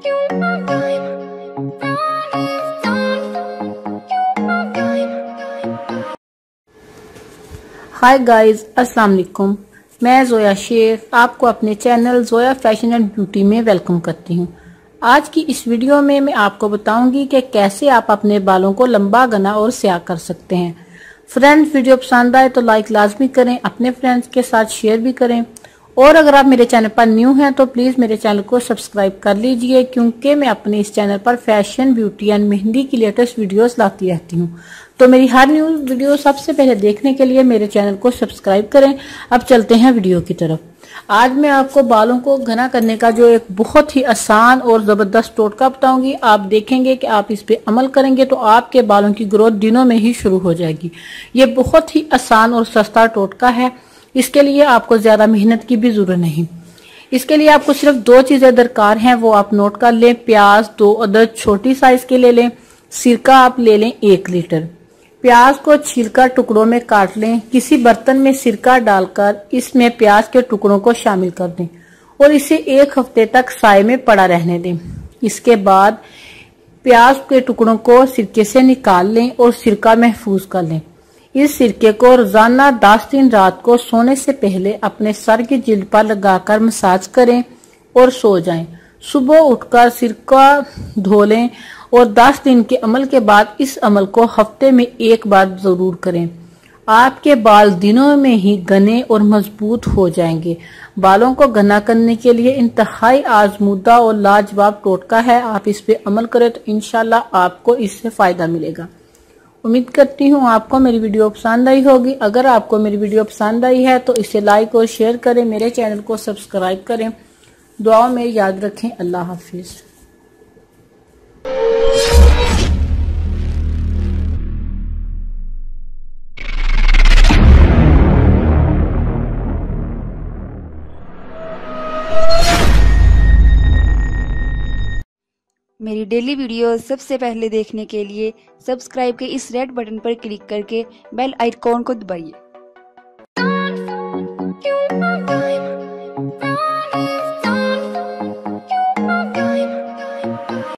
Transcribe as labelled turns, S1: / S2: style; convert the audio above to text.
S1: High guys السلام علیکم میں زویا شیخ آپ کو اپنے channel Zoya fashion and beauty میں ویلکم کرتی ہوں آج کی اس ویڈیو میں میں آپ کو بتاؤں گی کہ کیسے آپ اپنے بالوں کو لمبا گنا اور سیاہ کر سکتے ہیں فرینڈ ویڈیو پسند آئے تو لائک لازمی کریں اپنے فرینڈز کے ساتھ شیئر بھی کریں اور اگر آپ میرے چینل پر نیو ہیں تو پلیز میرے چینل کو سبسکرائب کر لیجیے، کیونکہ میں اپنے اس چینل پر فیشن، بیوٹی اینڈ مہندی کی لیٹسٹ ویڈیوز لاتی رہتی ہوں۔ تو میری ہر نیو ویڈیو سب سے پہلے دیکھنے کے لیے میرے چینل کو سبسکرائب کریں۔ اب چلتے ہیں ویڈیو کی طرف۔ آج میں آپ کو بالوں کو گھنا کرنے کا جو ایک بہت ہی آسان اور زبردست ٹوٹکا بتاؤں گی، آپ دیکھیں گے کہ آپ اس پہ عمل کریں گے تو آپ کے بالوں کی گروتھ دنوں میں ہی شروع ہو جائے گی۔ یہ بہت ہی آسان اور سستا ٹوٹکا ہے۔ اس کے لیے آپ کو زیادہ محنت کی بھی ضرورت نہیں۔ اس کے لیے آپ کو صرف دو چیزیں درکار ہیں، وہ آپ نوٹ کر لیں۔ پیاز دو عدد چھوٹی سائز کے لے لیں۔ سرکہ آپ لے لیں ایک لیٹر۔ پیاز کو چھلکا ٹکڑوں میں کاٹ لیں۔ کسی برتن میں سرکہ ڈال کر اس میں پیاز کے ٹکڑوں کو شامل کر دیں اور اسے ایک ہفتے تک سائے میں پڑا رہنے دیں۔ اس کے بعد پیاز کے ٹکڑوں کو سرکے سے نکال لیں اور سرکہ محفوظ کر لیں۔ اس سرکے کو روزانہ دس دن رات کو سونے سے پہلے اپنے سر کی جلد پر لگا کر مساج کریں اور سو جائیں۔ صبح اٹھ کر سرکہ دھو لیں اور دس دن کے عمل کے بعد اس عمل کو ہفتے میں ایک بار ضرور کریں۔ آپ کے بال دنوں میں ہی گنے اور مضبوط ہو جائیں گے۔ بالوں کو گنا کرنے کے لیے انتہائی آزمودہ اور لاجواب ٹوٹکا ہے۔ آپ اس پہ عمل کریں تو انشاءاللہ آپ کو اس سے فائدہ ملے گا۔ امید کرتی ہوں آپ کو میری ویڈیو پسند آئی ہوگی۔ اگر آپ کو میری ویڈیو پسند آئی ہے تو اسے لائک اور شیئر کریں، میرے چینل کو سبسکرائب کریں۔ دعاوں میں یاد رکھیں۔ اللہ حافظ۔
S2: میری ڈیلی ویڈیوز سب سے پہلے دیکھنے کے لیے سبسکرائب کے اس ریڈ بٹن پر کلک کر کے بیل آئیکن کو دبائیے۔